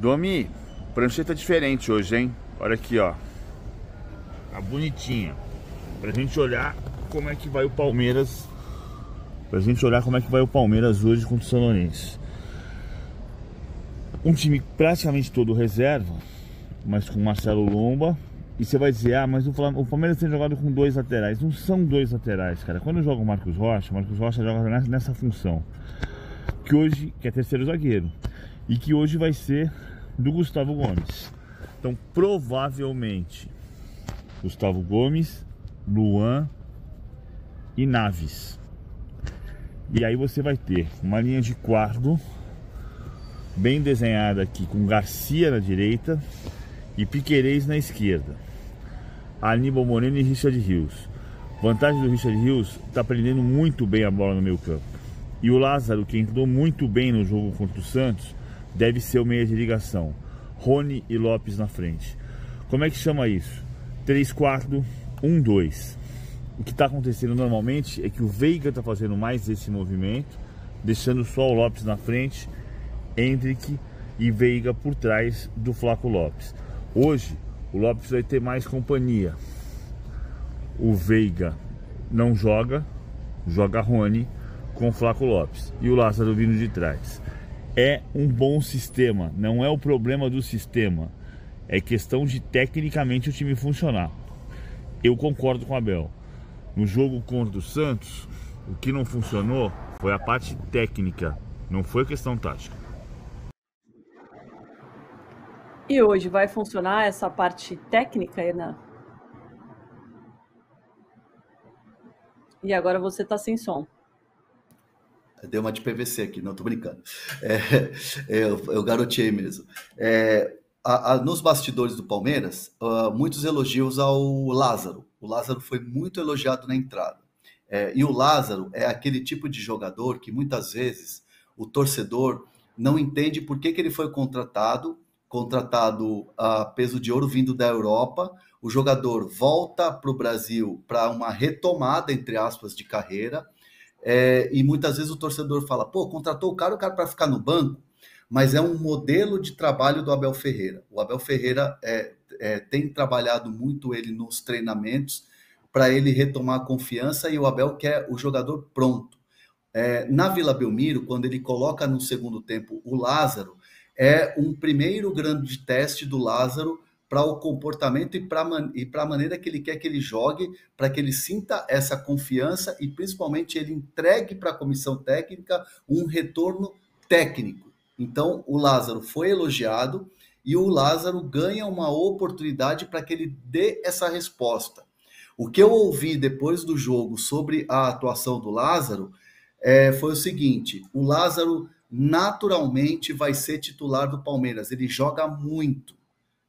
Domi, prancheta diferente hoje, hein? Olha aqui, ó. Tá bonitinha. Pra gente olhar como é que vai o Palmeiras. Pra gente olhar como é que vai o Palmeiras hoje contra o São Lourenço. Um time praticamente todo reserva, mas com Marcelo Lomba. E você vai dizer, ah, mas o, Palmeiras tem jogado com dois laterais. Não são dois laterais, cara. Quando joga o Marcos Rocha, o Marcos Rocha joga nessa função. Que hoje, que é terceiro zagueiro. E que hoje vai ser do Gustavo Gomes. Então, provavelmente, Gustavo Gomes, Luan e Naves. E aí você vai ter uma linha de quarto bem desenhada aqui com Garcia na direita e Piquerez na esquerda. Aníbal Moreno e Richard Rios. Vantagem do Richard Rios está prendendo muito bem a bola no meio campo. E o Lázaro, que entrou muito bem no jogo contra o Santos, deve ser o meia de ligação. Rony e Lopes na frente. Como é que chama isso? 3 4 1 2. O que está acontecendo normalmente é que o Veiga está fazendo mais esse movimento, deixando só o Lopes na frente, Hendrick e Veiga por trás do Flaco Lopes. Hoje o Lopes vai ter mais companhia. O Veiga não joga, joga Rony com o Flaco Lopes e o Lázaro vindo de trás. É um bom sistema, não é o problema do sistema, é questão de tecnicamente o time funcionar. Eu concordo com o Abel. No jogo contra o Santos, o que não funcionou foi a parte técnica, não foi questão tática. E hoje vai funcionar essa parte técnica, Hernan? E agora você está sem som. Deu uma de PVC aqui, não tô brincando. É, é, eu, eu garotei mesmo. É, a, a, nos bastidores do Palmeiras, uh, muitos elogios ao Lázaro. O Lázaro foi muito elogiado na entrada. É, e o Lázaro é aquele tipo de jogador que muitas vezes o torcedor não entende por que, que ele foi contratado contratado a peso de ouro vindo da Europa. O jogador volta para o Brasil para uma retomada, entre aspas, de carreira. É, e muitas vezes o torcedor fala: pô, contratou o cara, o cara para ficar no banco. Mas é um modelo de trabalho do Abel Ferreira. O Abel Ferreira é, é, tem trabalhado muito ele nos treinamentos para ele retomar a confiança e o Abel quer o jogador pronto. É, na Vila Belmiro, quando ele coloca no segundo tempo o Lázaro, é um primeiro grande teste do Lázaro para o comportamento e para a maneira que ele quer que ele jogue, para que ele sinta essa confiança e principalmente ele entregue para a comissão técnica um retorno técnico. Então, o Lázaro foi elogiado e o Lázaro ganha uma oportunidade para que ele dê essa resposta. O que eu ouvi depois do jogo sobre a atuação do Lázaro é, foi o seguinte: o Lázaro naturalmente vai ser titular do Palmeiras. Ele joga muito.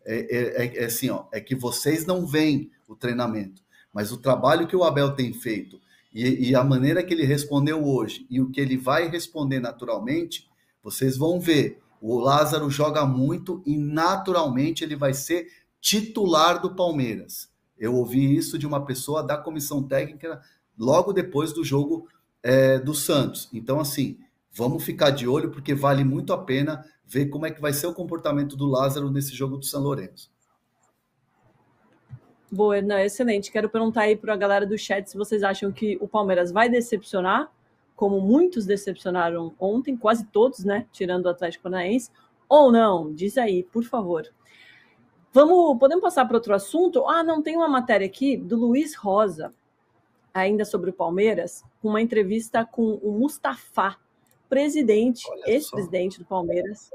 É, é, é, é, assim, ó, é que vocês não veem o treinamento, mas o trabalho que o Abel tem feito e, e, a maneira que ele respondeu hoje e o que ele vai responder naturalmente, vocês vão ver. O Lázaro joga muito e naturalmente ele vai ser titular do Palmeiras. Eu ouvi isso de uma pessoa da comissão técnica logo depois do jogo é, do Santos. Então, assim, Vamos ficar de olho porque vale muito a pena ver como é que vai ser o comportamento do Lázaro nesse jogo do São Lourenço. Boa, Hernan, excelente. Quero perguntar aí para a galera do chat se vocês acham que o Palmeiras vai decepcionar, como muitos decepcionaram ontem, quase todos, né? Tirando o Atlético Paranaense, ou não? Diz aí, por favor. Vamos, podemos passar para outro assunto? Ah, não, tem uma matéria aqui do Luiz Rosa, ainda sobre o Palmeiras, com uma entrevista com o Mustafa, presidente, ex-presidente do Palmeiras.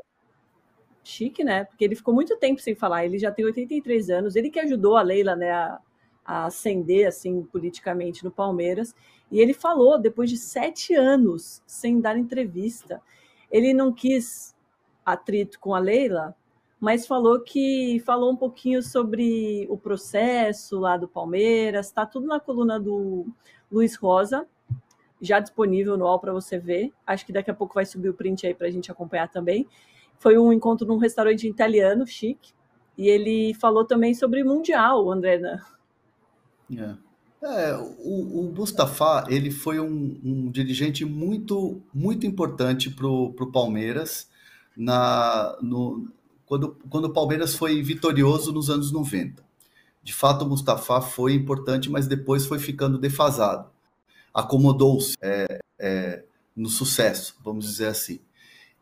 Chique, né? Porque ele ficou muito tempo sem falar. Ele já tem 83 anos. Ele que ajudou a Leila, né, a, a ascender assim politicamente no Palmeiras. E ele falou depois de sete anos sem dar entrevista. Ele não quis atrito com a Leila, mas falou que falou um pouquinho sobre o processo lá do Palmeiras. Está tudo na coluna do Luiz Rosa já disponível no UOL para você ver. Acho que daqui a pouco vai subir o print aí para a gente acompanhar também. Foi um encontro num restaurante italiano, chique, e ele falou também sobre Mundial, André. Né? É. É, o, o Mustafa ele foi um, um, dirigente muito muito importante para o Palmeiras na, no, quando, quando o Palmeiras foi vitorioso nos anos 90. De fato, o Mustafa foi importante, mas depois foi ficando defasado. Acomodou-se é, é, no sucesso, vamos dizer assim.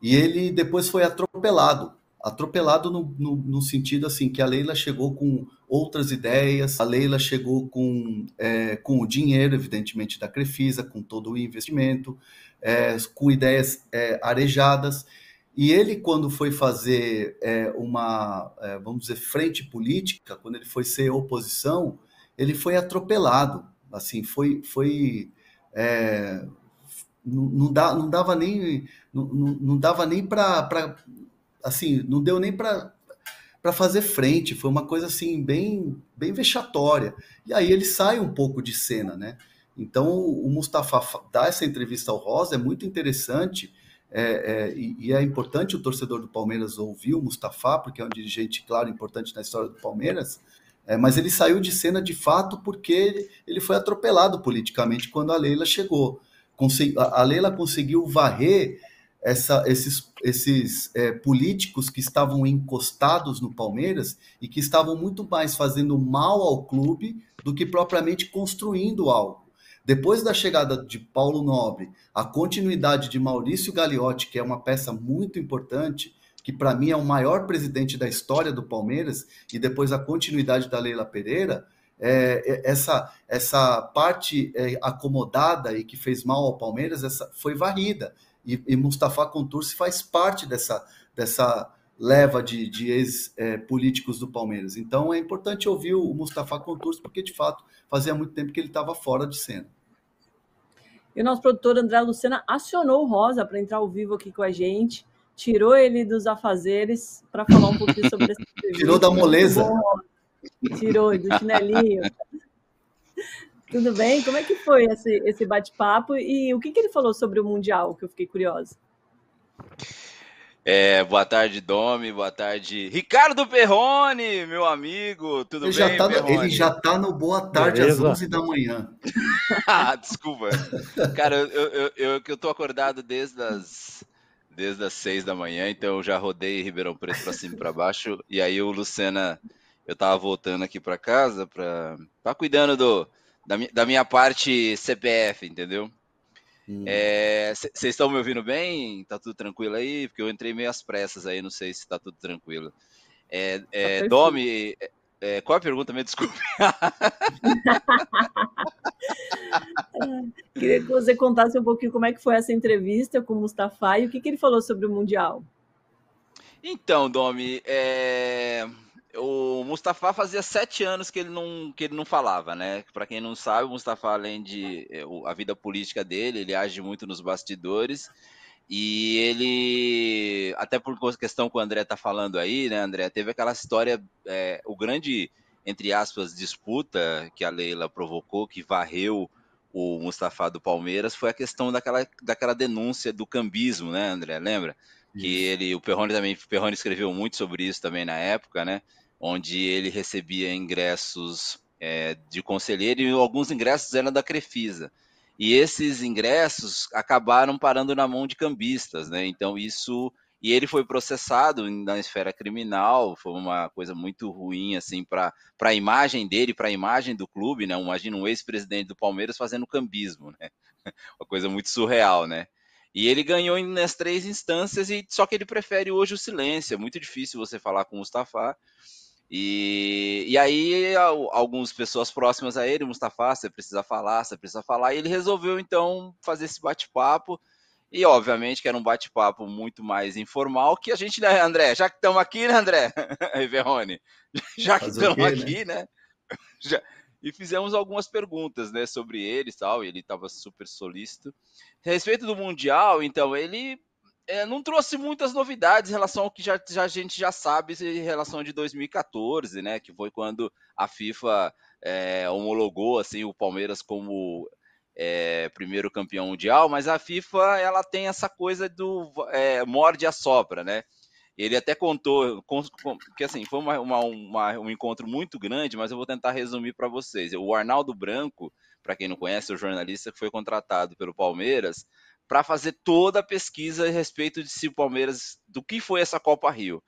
E ele depois foi atropelado atropelado no, no, no, sentido assim que a Leila chegou com outras ideias, a Leila chegou com, é, com o dinheiro, evidentemente, da Crefisa, com todo o investimento, é, com ideias é, arejadas. E ele, quando foi fazer é, uma, é, vamos dizer, frente política, quando ele foi ser oposição, ele foi atropelado. Assim, foi, foi é, não, dá, não dava nem, não, não dava nem para assim, não deu nem para para fazer frente, foi uma coisa assim bem bem vexatória. E aí ele sai um pouco de cena, né? Então o Mustafa dar essa entrevista ao Rosa é muito interessante é, é, e, é importante o torcedor do Palmeiras ouvir o Mustafa, porque é um dirigente, claro, importante na história do Palmeiras. É, mas ele saiu de cena de fato porque ele, ele foi atropelado politicamente quando a Leila chegou. Consegui, a Leila conseguiu varrer essa, esses, esses é, políticos que estavam encostados no Palmeiras e que estavam muito mais fazendo mal ao clube do que propriamente construindo algo. Depois da chegada de Paulo Nobre, a continuidade de Maurício Gagliotti, que é uma peça muito importante, que para mim é o maior presidente da história do Palmeiras, e depois a continuidade da Leila Pereira, é, é essa, essa parte é, acomodada e que fez mal ao Palmeiras essa, foi varrida. E, e Mustafa Contursi faz parte dessa, dessa leva de, de ex-políticos do Palmeiras. Então é importante ouvir o Mustafa Contursi, porque de fato fazia muito tempo que ele estava fora de cena. E o nosso produtor André Lucena acionou o Rosa para entrar ao vivo aqui com a gente, tirou ele dos afazeres para falar um pouquinho sobre esse Tirou da moleza. Tirou do chinelinho. Tudo bem? Como é que foi esse, esse bate-papo e o que, que ele falou sobre o Mundial, que eu fiquei curiosa? É, boa tarde, Domi, boa tarde, Ricardo Perrone, meu amigo, tudo ele bem, já tá no, Ele já tá no Boa Tarde Beleza. às 11 da manhã. ah, desculpa. Cara, eu, eu, eu, eu tô acordado desde as, desde as 6 da manhã, então eu já rodei Ribeirão Preto para cima e para baixo, e aí o Lucena, eu tava voltando aqui para casa, para tá cuidando do da, da minha parte CPF, entendeu? Vocês hum. é, estão me ouvindo bem? Tá tudo tranquilo aí? Porque eu entrei meio às pressas aí, não sei se tá tudo tranquilo. É, é, tá Domi, é, é, qual a pergunta? Me desculpe. Queria que você contasse um pouquinho como é que foi essa entrevista com o Mustafa e o que, que ele falou sobre o Mundial. Então, Domi, é o Mustafa fazia sete anos que ele não, que ele não falava, né? Para quem não sabe, o Mustafa, além de eh, a vida política dele, ele age muito nos bastidores. E ele, até por questão que o André tá falando aí, né, André? Teve aquela história, é, o grande, entre aspas, disputa que a Leila provocou, que varreu o Mustafa do Palmeiras, foi a questão daquela, daquela denúncia do cambismo, né, André? Lembra? Que ele, o Perrone também, o Perrone escreveu muito sobre isso também na época, né? Onde ele recebia ingressos é, de conselheiro e alguns ingressos eram da Crefisa. E esses ingressos acabaram parando na mão de cambistas, né? Então isso e ele foi processado na esfera criminal, foi uma coisa muito ruim assim para a imagem dele, para a imagem do clube, né? Imagina um ex-presidente do Palmeiras fazendo cambismo, né? Uma coisa muito surreal, né? E ele ganhou nas três instâncias e só que ele prefere hoje o silêncio. É muito difícil você falar com o Mustafa. E, e aí, algumas pessoas próximas a ele, Mustafa, você precisa falar, você precisa falar, e ele resolveu então fazer esse bate-papo. E obviamente que era um bate-papo muito mais informal que a gente, né, André? Já que estamos aqui, né, André? Verrone? Já que estamos né? aqui, né? Já, e fizemos algumas perguntas, né, sobre ele e tal, e ele estava super solícito. A respeito do Mundial, então, ele é, não trouxe muitas novidades em relação ao que já, já, a gente já sabe em relação de 2014, né? Que foi quando a FIFA é, homologou assim o Palmeiras como é, primeiro campeão mundial, mas a FIFA ela tem essa coisa do é, morde a sopra, né? Ele até contou que assim foi uma, uma, um encontro muito grande, mas eu vou tentar resumir para vocês. O Arnaldo Branco, para quem não conhece, é o jornalista que foi contratado pelo Palmeiras para fazer toda a pesquisa a respeito de se o Palmeiras, do que foi essa Copa Rio.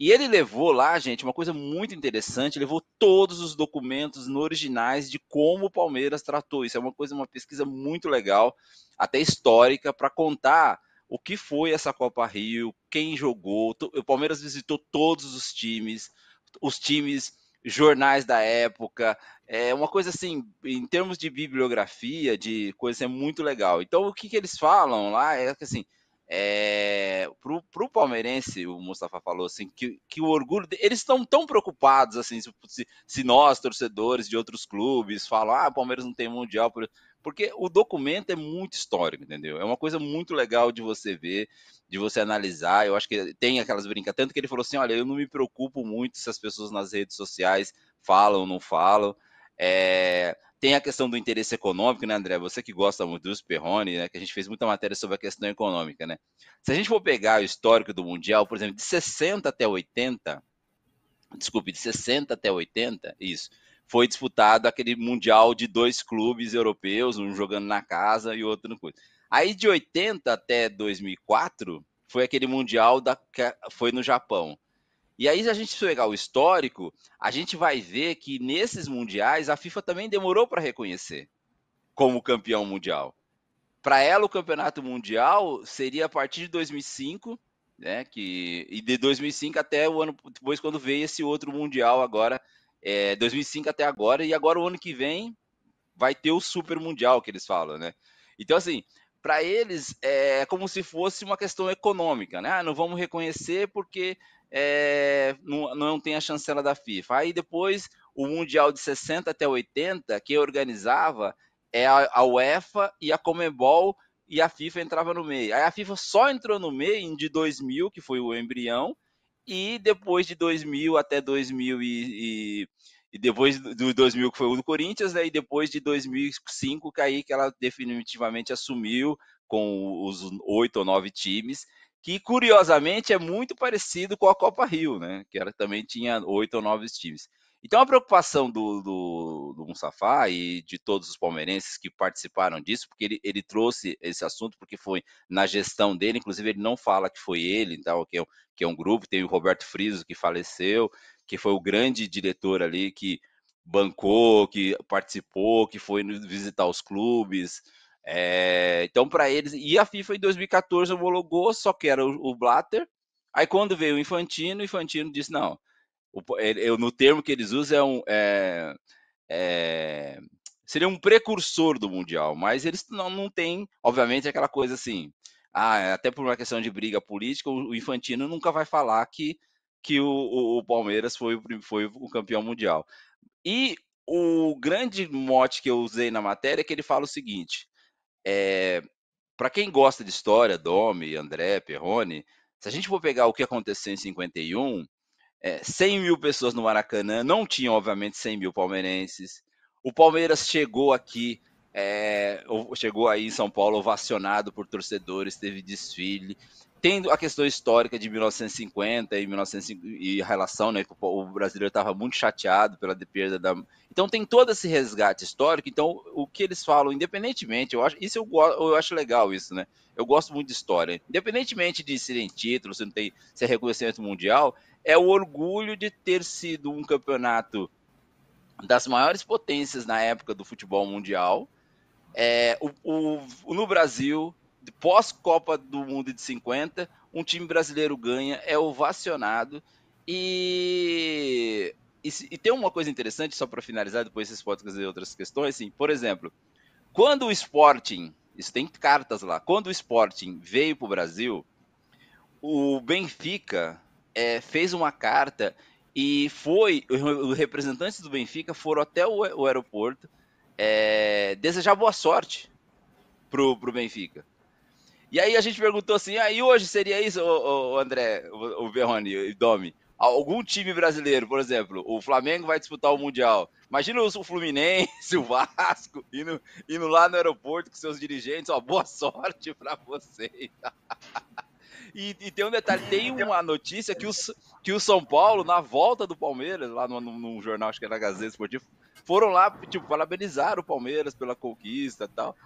E ele levou lá, gente, uma coisa muito interessante, levou todos os documentos no originais de como o Palmeiras tratou. Isso é uma coisa, uma pesquisa muito legal, até histórica, para contar o que foi essa Copa Rio, quem jogou. O Palmeiras visitou todos os times, os times, jornais da época. É uma coisa assim, em termos de bibliografia, de coisa é muito legal. Então, o que, que eles falam lá é que assim é, pro, pro palmeirense, o Mustafa falou assim, que, que o orgulho, eles estão tão preocupados assim, se, se, nós, torcedores de outros clubes, falam, ah, o Palmeiras não tem mundial, porque o documento é muito histórico, entendeu? É uma coisa muito legal de você ver, de você analisar. Eu acho que tem aquelas brincadeiras, tanto que ele falou assim: olha, eu não me preocupo muito se as pessoas nas redes sociais falam ou não falam. É, tem a questão do interesse econômico, né, André? Você que gosta muito do Sperrone, né? Que a gente fez muita matéria sobre a questão econômica, né? Se a gente for pegar o histórico do Mundial, por exemplo, de 60 até 80, desculpe, de 60 até 80, isso, foi disputado aquele Mundial de dois clubes europeus, um jogando na casa e outro no coisa. Aí de 80 até 2004, foi aquele Mundial da, foi no Japão. E aí, se a gente pegar o histórico, a gente vai ver que nesses mundiais a FIFA também demorou para reconhecer como campeão mundial. Para ela, o campeonato mundial seria a partir de 2005, né? Que, e de 2005 até o ano depois, quando veio esse outro mundial agora, é, 2005 até agora, e agora o ano que vem vai ter o super mundial que eles falam, né? Então, assim, para eles é como se fosse uma questão econômica, né? Ah, não vamos reconhecer porque é, não, não tem a chancela da FIFA. Aí depois, o Mundial de 60 até 80, quem organizava é a, a UEFA e a Comebol e a FIFA entrava no meio. Aí a FIFA só entrou no meio de 2000, que foi o embrião, e depois de 2000 até 2000 e, e, e depois do 2000 que foi o do Corinthians, né, e depois de 2005 que aí que ela definitivamente assumiu com os oito ou nove times que curiosamente é muito parecido com a Copa Rio, né? Que era, também tinha oito ou nove times. Então a preocupação do, do, do Mustafa e de todos os palmeirenses que participaram disso, porque ele, ele trouxe esse assunto porque foi na gestão dele, inclusive ele não fala que foi ele, então, que, é, que é um grupo, tem o Roberto Friso que faleceu, que foi o grande diretor ali que bancou, que participou, que foi visitar os clubes, é, então, para eles. E a FIFA em 2014 homologou, só que era o, o Blatter. Aí, quando veio o Infantino, o Infantino disse: não. Eu, no termo que eles usam, é um. É, é, seria um precursor do Mundial, mas eles não, não têm, obviamente, aquela coisa assim. Ah, até por uma questão de briga política, o, o Infantino nunca vai falar que, que o, o, o Palmeiras foi, foi o campeão mundial. E o grande mote que eu usei na matéria é que ele fala o seguinte: é, para quem gosta de história, Domi, André, Perrone, se a gente for pegar o que aconteceu em 51, é, 100 mil pessoas no Maracanã, não tinham, obviamente, 100 mil palmeirenses. O Palmeiras chegou aqui, é, chegou aí em São Paulo ovacionado por torcedores, teve desfile. Tendo a questão histórica de 1950 e, 1950, e a relação, né? O brasileiro estava muito chateado pela perda da. Então tem todo esse resgate histórico. Então, o que eles falam, independentemente, eu acho, isso eu, eu acho legal, isso, né? Eu gosto muito de história. Independentemente de serem títulos, se não tem se é reconhecimento mundial, é o orgulho de ter sido um campeonato das maiores potências na época do futebol mundial. É, o, o, no Brasil, pós-Copa do Mundo de 50, um time brasileiro ganha, é ovacionado e, e, e tem uma coisa interessante, só para finalizar, depois vocês podem fazer outras questões, assim, por exemplo, quando o Sporting, isso tem cartas lá, quando o Sporting veio para o Brasil, o Benfica é, fez uma carta e foi, os representantes do Benfica foram até o, o aeroporto é, desejar boa sorte pro, pro Benfica. E aí a gente perguntou assim, ah, e hoje seria isso, o, o André, o, o Verrone e Domi? Algum time brasileiro, por exemplo, o Flamengo vai disputar o Mundial. Imagina o Fluminense, o Vasco, indo, indo lá no aeroporto com seus dirigentes, ó, boa sorte para vocês. E, e, tem um detalhe, tem uma notícia que o, que o São Paulo, na volta do Palmeiras, lá no, no, no jornal, acho que era Gazeta Esportiva, foram lá, tipo, parabenizar o Palmeiras pela conquista e tal.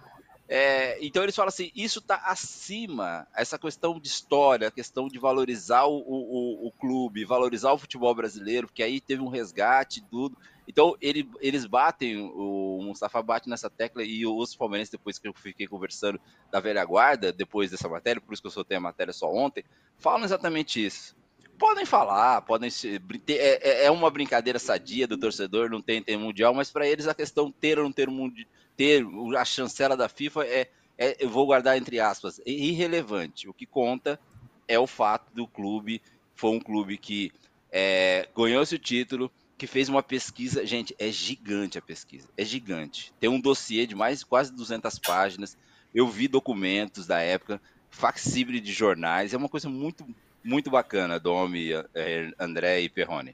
É, então eles falam assim, isso está acima, essa questão de história, a questão de valorizar o, o, o, clube, valorizar o futebol brasileiro, porque aí teve um resgate e tudo. Então ele, eles batem, o Mustafa bate nessa tecla e os palmeirenses, depois que eu fiquei conversando da velha guarda, depois dessa matéria, por isso que eu soltei a matéria só ontem, falam exatamente isso. Podem falar, podem ser, é, é, é uma brincadeira sadia do torcedor, não tem, tem mundial, mas para eles a questão ter ou não ter, um, ter a chancela da FIFA é, é, eu vou guardar entre aspas, é irrelevante. O que conta é o fato do clube, foi um clube que é, ganhou esse título, que fez uma pesquisa, gente, é gigante a pesquisa, é gigante. Tem um dossiê de mais quase 200 páginas. Eu vi documentos da época, facsímile de jornais, é uma coisa muito muito bacana, Domi, eh, André e Perrone.